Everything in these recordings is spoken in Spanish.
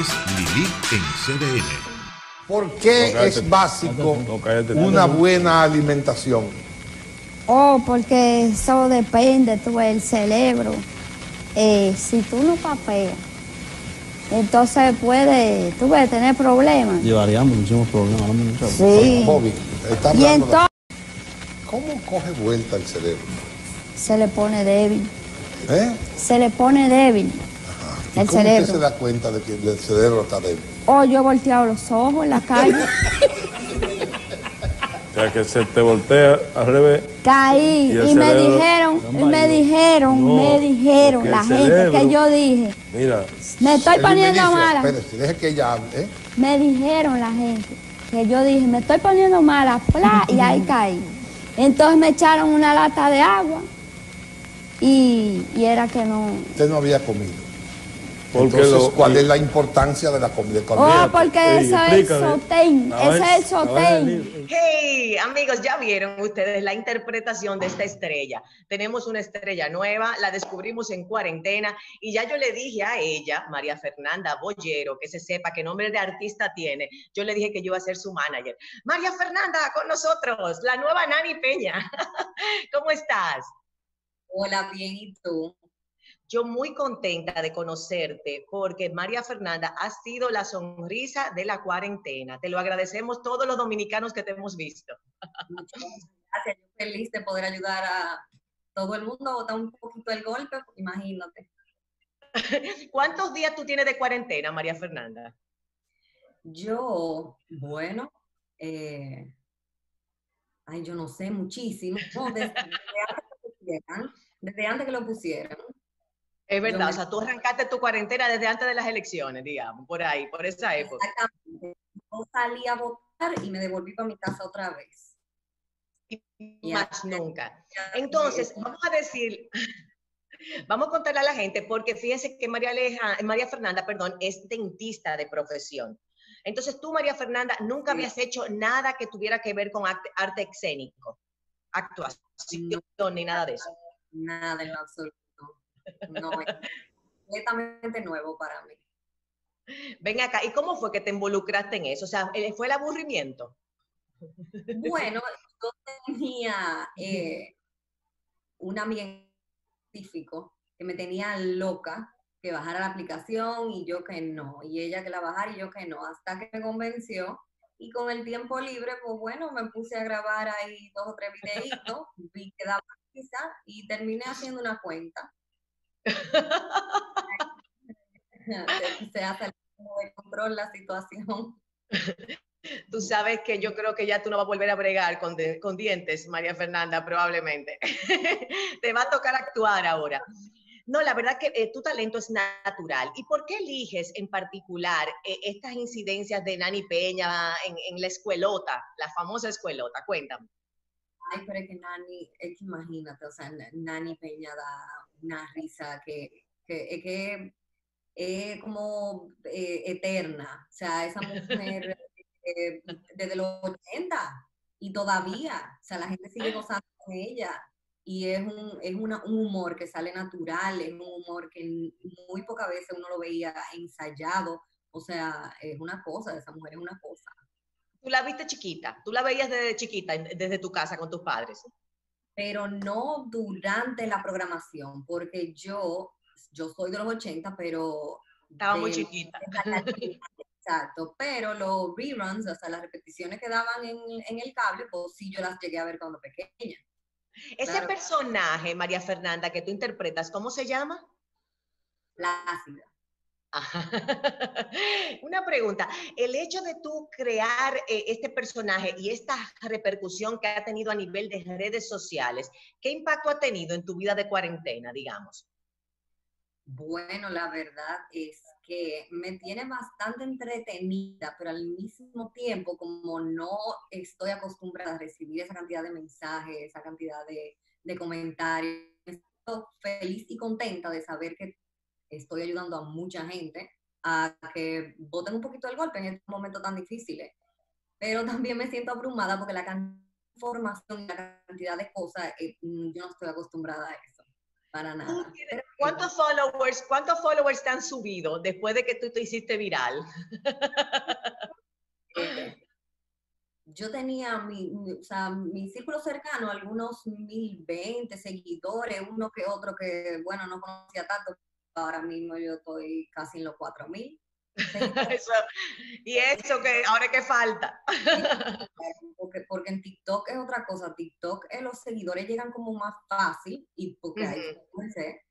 es Lili en CDN. ¿Por qué es básico una buena alimentación? Oh, porque eso depende, tú, el cerebro. Eh, si tú no papeas, entonces puede, tú puedes tener problemas. Llevaría muchísimos problemas. Sí. Está Y entonces ¿Cómo coge vuelta el cerebro? se le pone débil, ¿Eh? se le pone débil ¿Y el cómo usted se cerebro. da cuenta de que el cerebro está débil? Oh, yo he volteado los ojos en la calle, O sea, que se te voltea al revés. caí Y me cerebro- dijeron, No, me dijeron, No, me dijeron la gente que cerebro- yo dije, Mira, me estoy poniendo dice, mala. Espérese, deje que ella hable. ¿eh? Me dijeron la gente que yo dije, me estoy poniendo mala, ¡pla! y ahí caí. Entonces me echaron una lata de agua y, y era que no. Usted no había comido. Porque Entonces, lo- ¿cuál es la importancia de la comida? Oh, porque eso es sotén, ese es sotén. Hey, amigos, ya vieron ustedes la interpretación de esta estrella. Tenemos una estrella nueva, la descubrimos en cuarentena y ya yo le dije a ella, María Fernanda Bollero, que se sepa qué nombre de artista tiene. Yo le dije que yo iba a ser su manager. María Fernanda, con nosotros, la nueva Nani Peña. ¿Cómo estás? Hola, bien, ¿y tú? Yo muy contenta de conocerte porque María Fernanda ha sido la sonrisa de la cuarentena. Te lo agradecemos todos los dominicanos que te hemos visto. Muchas gracias. Yo feliz de poder ayudar a todo el mundo a botar un poquito el golpe, imagínate. ¿Cuántos días tú tienes de cuarentena, María Fernanda? Yo, bueno, eh, ay, yo no sé, muchísimo. No, desde, desde antes pusieran, desde antes que lo pusieran. Es verdad, o sea, tú arrancaste tu cuarentena desde antes de las elecciones, digamos, por ahí, por esa época. Exactamente. Yo salí a votar y me devolví para mi casa otra vez. Y más nunca. Entonces, vamos a decir, vamos a contarle a la gente, porque fíjense que María, Aleja, María Fernanda, perdón, es dentista de profesión. Entonces, tú, María Fernanda, nunca Sí. habías hecho nada que tuviera que ver con arte, escénico, actuación, ni nada de eso. Nada en lo absoluto. No, es completamente nuevo para mí. Ven acá, ¿y cómo fue que te involucraste en eso? O sea, eh, ¿fue el aburrimiento? Bueno, yo tenía eh, un amigo científico que me tenía loca que bajara la aplicación y yo que no, y ella que la bajara y yo que no, hasta que me convenció y con el tiempo libre, pues bueno, me puse a grabar ahí dos o tres videitos, vi que daba risa y terminé haciendo una cuenta. Se, se hace de control la situación. Tú sabes que yo creo que ya tú no vas a volver a bregar con, de- con dientes, María Fernanda, probablemente. Te va a tocar actuar ahora. No, la verdad que eh, tu talento es natural. ¿Y por qué eliges en particular eh, estas incidencias de Nani Peña en, en la escuelota, la famosa escuelota? Cuéntame. Ay, pero es que Nani, es que imagínate, o sea, Nani Peña da una risa que, que es que es como eh, eterna. O sea, esa mujer eh, desde los 80 y todavía, o sea, la gente sigue gozando con ella. Y es, un, es una- un humor que sale natural, es un humor que muy pocas veces uno lo veía ensayado. O sea, es una cosa, esa mujer es una cosa. Tú la viste chiquita, tú la veías desde chiquita, desde tu casa con tus padres. pero no durante la programación, porque yo, yo soy de los 80, pero... Estaba muy chiquita. Exacto, pero los reruns, o sea, las repeticiones que daban en, en el cable, pues sí, yo las llegué a ver cuando pequeña. Ese Claro. personaje, María Fernanda, que tú interpretas, ¿cómo se llama? Plácida. Una pregunta, el hecho de tú crear eh, este personaje y esta repercusión que ha tenido a nivel de redes sociales, ¿qué impacto ha tenido en tu vida de cuarentena, digamos? Bueno, la verdad es que me tiene bastante entretenida, pero al mismo tiempo, como no estoy acostumbrada a recibir esa cantidad de mensajes, esa cantidad de, de comentarios, estoy feliz y contenta de saber que estoy ayudando a mucha gente a que voten un poquito el golpe en estos momentos tan difíciles. Pero también me siento abrumada porque la cantidad de información y la cantidad de cosas, eh, mm, yo no estoy acostumbrada a eso para nada. ¿Cuántos followers, cuántos followers te han subido después de que tú te hiciste viral? yo tenía mi, mi- o sea, mi círculo cercano, algunos mil veinte seguidores, uno que otro que, bueno, no conocía tanto. Ahora mismo yo estoy casi en los cuatro mil. Eso- y eso que ahora que falta. Porque, porque en TikTok es otra cosa. TikTok eh, los seguidores llegan como más fácil y porque ahí Ujú. comencé.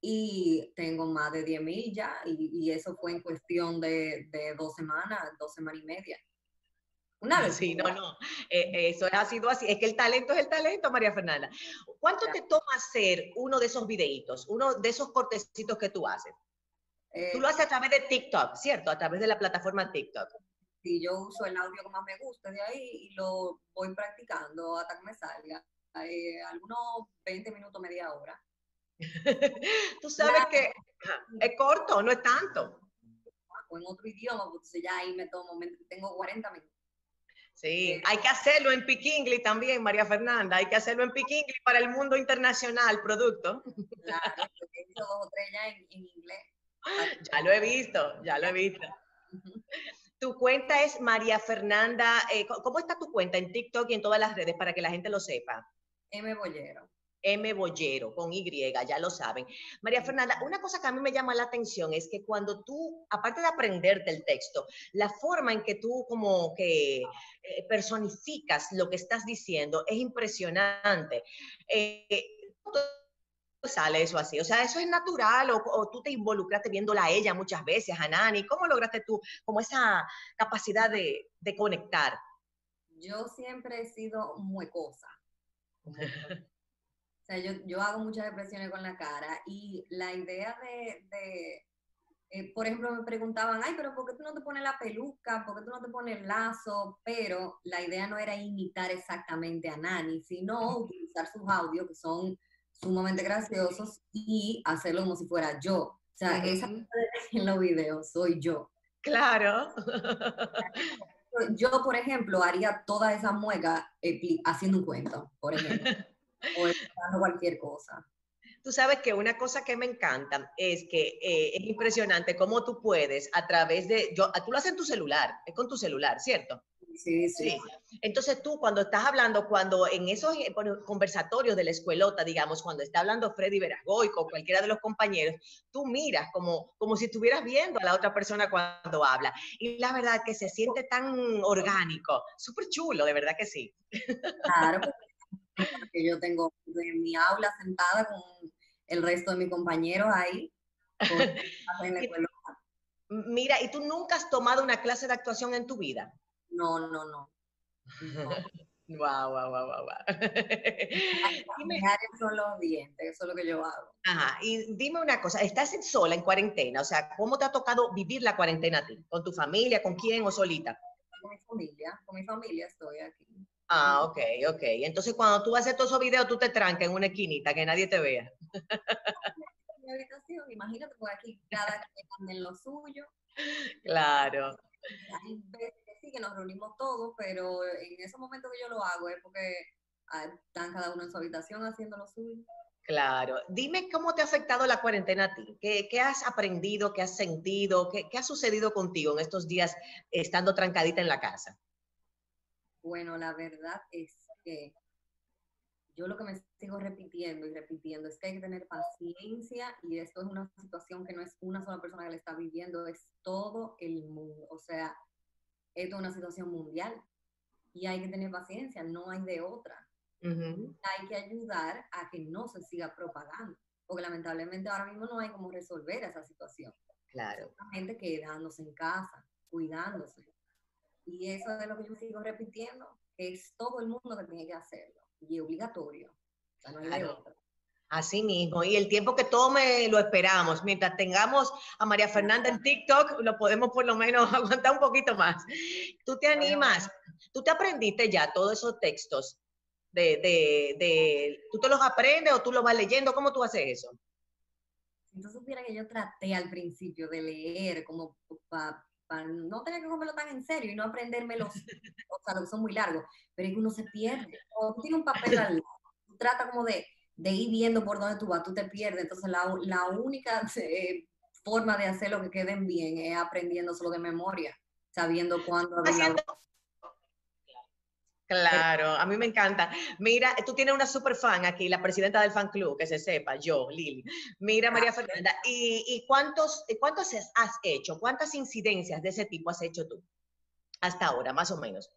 Y tengo más de 10 mil ya y, y eso fue en cuestión de, de dos semanas, dos semanas y media. Una vez. Sí, no, no. eh, eso ha sido así. Es que el talento es el talento, María Fernanda. ¿Cuánto te toma hacer uno de esos videitos, uno de esos cortecitos que tú haces? Eh, Tú lo haces a través de TikTok, ¿cierto? A través de la plataforma TikTok. si yo uso el audio que más me guste de ahí y lo voy practicando hasta que me salga. Eh, algunos 20 minutos, media hora. Tú sabes que es corto, no es tanto. O en otro idioma, porque entonces ya ahí me tomo, me- tengo 40 minutos. Sí, hay que hacerlo en Piquingli también, María Fernanda. Hay que hacerlo en Piquingli para el mundo internacional, producto. Claro, porque he hecho dos o tres ya en, en inglés. Ya lo he visto, ya lo he visto. Tu cuenta es María Fernanda. eh, ¿Cómo está tu cuenta en TikTok y en todas las redes para que la gente lo sepa? M. Bollero. M Bollero, con Y, ya lo saben. María Fernanda, una cosa que a mí me llama la atención es que cuando tú, aparte de aprenderte el texto, la forma en que tú como que eh, personificas lo que estás diciendo es impresionante. Eh, ¿cómo sale eso así? O sea, ¿eso es natural o, o tú te involucraste viéndola a ella muchas veces, a Nani? ¿Cómo lograste tú como esa capacidad de, de conectar? Yo siempre he sido muecosa. O sea, yo, yo hago muchas expresiones con la cara y la idea de, de, eh, por ejemplo, me preguntaban, ay, pero ¿por qué tú no te pones la peluca? ¿Por qué tú no te pones el lazo? Pero la idea no era imitar exactamente a Nani, sino utilizar sus audios que son sumamente graciosos y hacerlo como si fuera yo. O sea, esa en los videos soy yo. Claro. Yo, por ejemplo, haría toda esa mueca expli- haciendo un cuento, por ejemplo, o explicando cualquier cosa. Tú sabes que una cosa que me encanta es que eh, es impresionante cómo tú puedes a través de, yo, tú lo haces en tu celular, es con tu celular, ¿cierto? Sí, sí. Sí. Entonces tú cuando estás hablando, cuando en esos eh, conversatorios de la escuelota, digamos, cuando está hablando Freddy Veragoy con cualquiera de los compañeros, tú miras como, como si estuvieras viendo a la otra persona cuando habla. Y la verdad que se siente tan orgánico, súper chulo, de verdad que sí. Claro, porque yo tengo en mi aula sentada con el resto de mis compañeros ahí. con- la. Mira, ¿y tú nunca has tomado una clase de actuación en tu vida? No, no, no. no. Wow, wow, wow, wow, Dime, Mis áreas son los dientes, eso es lo que yo hago. ajá, y dime una cosa, ¿estás sola en cuarentena? O sea, ¿cómo te ha tocado vivir la cuarentena a ti? ¿Con tu familia, con quién o solita? Con mi familia, con mi familia estoy aquí. Ah, ok, ok. Entonces, cuando tú haces todos esos videos, tú te trancas en una esquinita, que nadie te vea. Mi habitación, imagínate, por aquí cada quien anda en lo suyo. Claro. Hay veces que sí, que nos reunimos todos, pero en ese momento que yo lo hago es porque ah, están cada uno en su habitación haciendo lo suyo. Claro. Dime cómo te ha afectado la cuarentena a ti. ¿Qué, qué has aprendido? ¿Qué has sentido? ¿Qué, qué ha sucedido contigo en estos días estando trancadita en la casa? Bueno, la verdad es que yo lo que me sigo repitiendo y repitiendo es que hay que tener paciencia y esto es una situación que no es una sola persona que la está viviendo, es todo el mundo. O sea, esto es una situación mundial y hay que tener paciencia, no hay de otra. Hay que ayudar a que no se siga propagando, porque lamentablemente ahora mismo no hay cómo resolver esa situación. Claro. La gente quedándose en casa, cuidándose. Y eso es lo que yo sigo repitiendo, que es todo el mundo que tiene que hacerlo, y es obligatorio. O sea, no hay de Claro. otra. Así mismo, y el tiempo que tome lo esperamos. Mientras tengamos a María Fernanda en TikTok, lo podemos por lo menos aguantar un poquito más. ¿Tú te animas? ¿Tú te aprendiste ya todos esos textos? De, de, de, ¿Tú te los aprendes o tú los vas leyendo? ¿Cómo tú haces eso? Si tú supieras que yo traté al principio de leer como para no tener que comerlo tan en serio y no aprenderme los, o sea, los que son muy largos, pero es que uno se pierde. O tú tienes un papel al lado, tú trata como de, de ir viendo por dónde tú vas, tú te pierdes. Entonces, la, la única eh, forma de hacer lo que queden bien es aprendiendo solo de memoria, sabiendo cuándo... Haciendo- Claro, a mí me encanta. Mira, tú tienes una super fan aquí, la presidenta del fan club, que se sepa, yo, Lili. Mira, María Fernanda, ¿y, y cuántos, cuántos has hecho? ¿Cuántas incidencias de ese tipo has hecho tú? Hasta ahora, más o menos.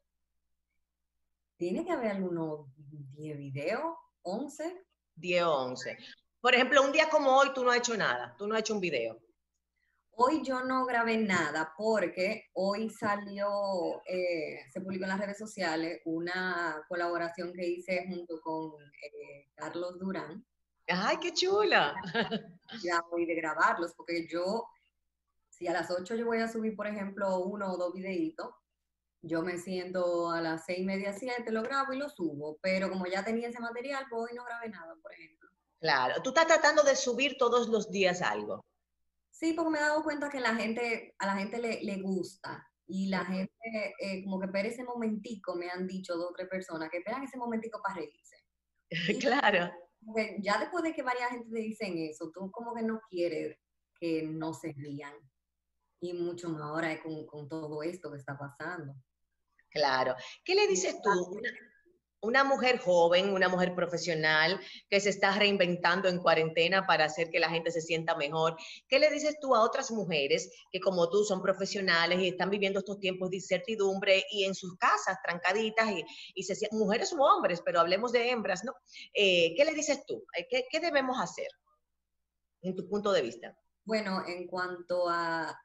Tiene que haber algunos 10 videos, 11. 10 o 11. Por ejemplo, un día como hoy tú no has hecho nada, tú no has hecho un video. Hoy yo no grabé nada porque hoy salió, eh, se publicó en las redes sociales una colaboración que hice junto con eh, Carlos Durán. ¡Ay, qué chula! Ya voy de grabarlos porque yo, si a las 8 yo voy a subir, por ejemplo, uno o dos videitos, yo me siento a las seis y media, siete, lo grabo y lo subo. Pero como ya tenía ese material, pues hoy no grabé nada, por ejemplo. Claro, tú estás tratando de subir todos los días algo. Sí, porque me he dado cuenta que la gente, a la gente le, le gusta y la gente eh, como que espera ese momentico, me han dicho dos o tres personas, que esperan ese momentico para reírse. claro. Que ya después de que varias gente te dicen eso, tú como que no quieres que no se rían. Y mucho más ahora con, con todo esto que está pasando. Claro. ¿Qué le dices tú? Una, mujer joven, una mujer profesional que se está reinventando en cuarentena para hacer que la gente se sienta mejor. ¿Qué le dices tú a otras mujeres que como tú son profesionales y están viviendo estos tiempos de incertidumbre y en sus casas trancaditas y, y se, mujeres u hombres, pero hablemos de hembras, ¿no? Eh, ¿Qué le dices tú? Eh, ¿Qué, qué debemos hacer en tu punto de vista? Bueno, en cuanto a,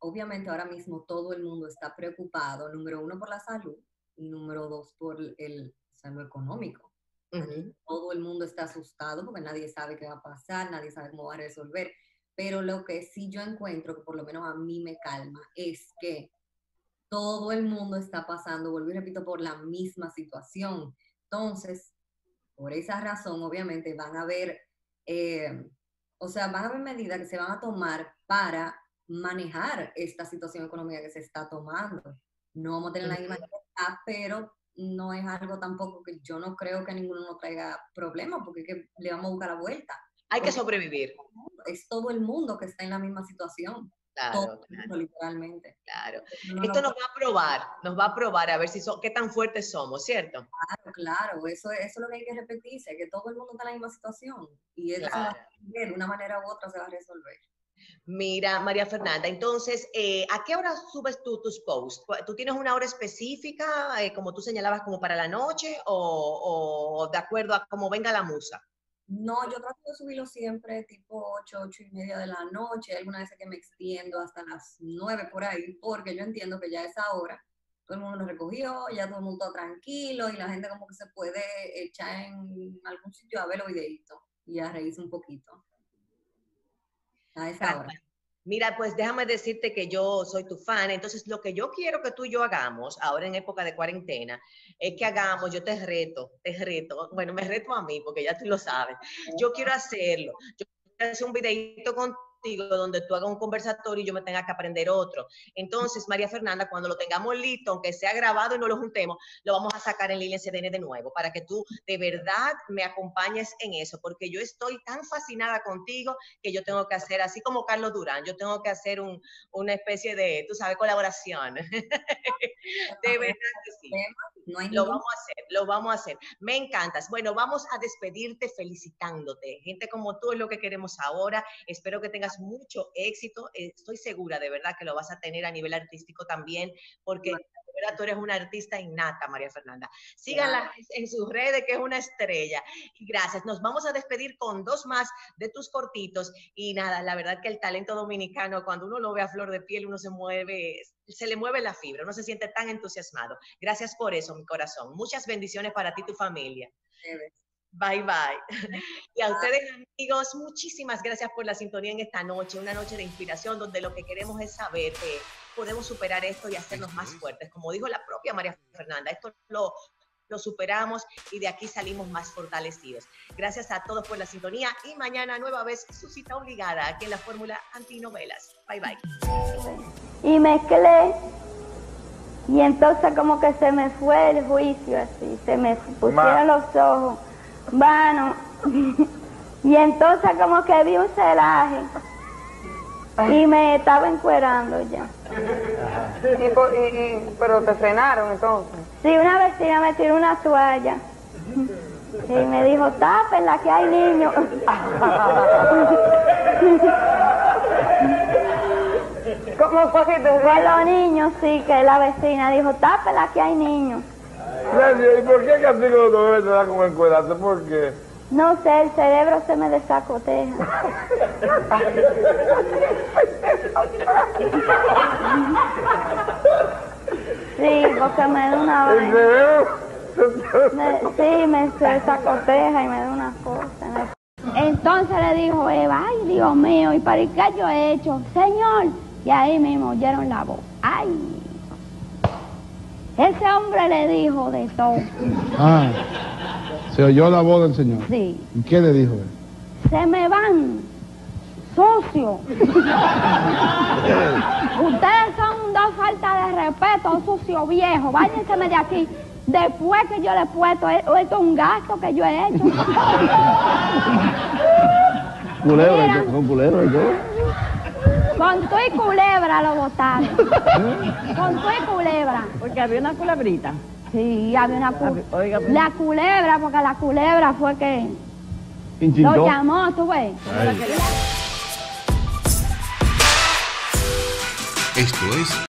obviamente ahora mismo todo el mundo está preocupado, número uno por la salud número dos por el salud económico. Ujú. todo el mundo está asustado porque nadie sabe qué va a pasar, nadie sabe cómo va a resolver. Pero lo que sí yo encuentro, que por lo menos a mí me calma, es que todo el mundo está pasando, vuelvo y repito, por la misma situación. Entonces, por esa razón, obviamente, van a haber, eh, o sea, van a haber medidas que se van a tomar para manejar esta situación económica que se está tomando. No vamos a tener la misma libertad, pero no es algo tampoco que yo no creo que ninguno nos traiga problemas, porque es que le vamos a buscar la vuelta. Hay que sobrevivir. Es todo el mundo que está en la misma situación. Claro, todo el claro, literalmente. claro. No Esto nos va a probar, nos va a probar a ver si so- qué tan fuertes somos, ¿cierto? Claro, claro, eso, eso es lo que hay que repetirse, que todo el mundo está en la misma situación. Y eso se va a Claro. resolver, de una manera u otra se va a resolver. Mira, María Fernanda, entonces, eh, ¿a qué hora subes tú tus posts? ¿Tú tienes una hora específica, eh, como tú señalabas, como para la noche, o, de acuerdo a cómo venga la musa? No, yo trato de subirlo siempre tipo 8, 8 y media de la noche, algunas veces que me extiendo hasta las 9 por ahí, porque yo entiendo que ya a esa hora todo el mundo lo recogió, ya todo el mundo está tranquilo y la gente como que se puede echar en algún sitio a ver los videitos y a reírse un poquito. A esa hora. Mira, pues déjame decirte que yo soy tu fan, entonces lo que yo quiero que tú y yo hagamos ahora en época de cuarentena es que hagamos, yo te reto, te reto, bueno, me reto a mí porque ya tú lo sabes, yo quiero hacerlo, yo quiero hacer un videito contigo donde tú hagas un conversatorio y yo me tenga que aprender otro. Entonces, María Fernanda, cuando lo tengamos listo, aunque sea grabado y no lo juntemos, lo vamos a sacar en línea CDN de nuevo para que tú de verdad me acompañes en eso, porque yo estoy tan fascinada contigo que yo tengo que hacer, así como Carlos Durán, yo tengo que hacer un, una especie de, tú sabes, colaboración. de verdad que sí. No hay Lo vamos a hacer, lo vamos a hacer. Me encantas. Bueno, vamos a despedirte felicitándote. Gente como tú es lo que queremos ahora. Espero que tengas mucho éxito. Eh, Estoy segura de verdad que lo vas a tener a nivel artístico también, porque de verdad tú eres una artista innata, María Fernanda. Síganla en sus redes, que es una estrella. Y gracias. Nos vamos a despedir con dos más de tus cortitos. Y nada, la verdad que el talento dominicano, cuando uno lo ve a flor de piel, uno se mueve, se le mueve la fibra, uno se siente tan entusiasmado. Gracias por eso, mi corazón. Muchas bendiciones para ti y tu familia. Bye bye. Y a ustedes, amigos, muchísimas gracias por la sintonía en esta noche, una noche de inspiración donde lo que queremos es saber que podemos superar esto y hacernos más fuertes. Como dijo la propia María Fernanda, esto lo, lo superamos y de aquí salimos más fortalecidos. Gracias a todos por la sintonía y mañana nueva vez su cita obligada aquí en la Fórmula Antinovelas. Bye bye. y mezclé y entonces como que se me fue el juicio así, se me pusieron los ojos. Bueno, Y entonces como que vi un celaje y me estaba encuerando ya. Y, y- y- pero te frenaron entonces. Sí, una vecina me tiró una toalla y me dijo, tápenla que hay niños. ¿Cómo fue que te Con los niños, sí, que la vecina dijo, tápenla que hay niños. ¿Y por qué castigo no debe dar como encuadraste? ¿Por qué? No sé, el cerebro se me desacoteja. Sí, porque me da una vaina. Me- sí, me se desacoteja y me da una cosa. me- Entonces le dijo Eva, ay Dios mío, ¿y para qué yo he hecho? Señor, y ahí mismo oyeron la voz. Ese hombre le dijo de todo. Ah, se oyó la voz del Señor. Sí, ¿Y qué le dijo él? se me van, sucio. Ustedes son dos faltas de respeto, sucio viejo. Váyanse de aquí. Después que yo le he puesto, esto es un gasto que yo he hecho. Culebra, Mira. con culebra, ¿y qué? Con tu y culebra lo botaron. Con tu y culebra. Porque había una culebrita. Sí, había una culebra. Oiga, pues. La culebra, porque la culebra fue que lo llamó, tú ves. Esto es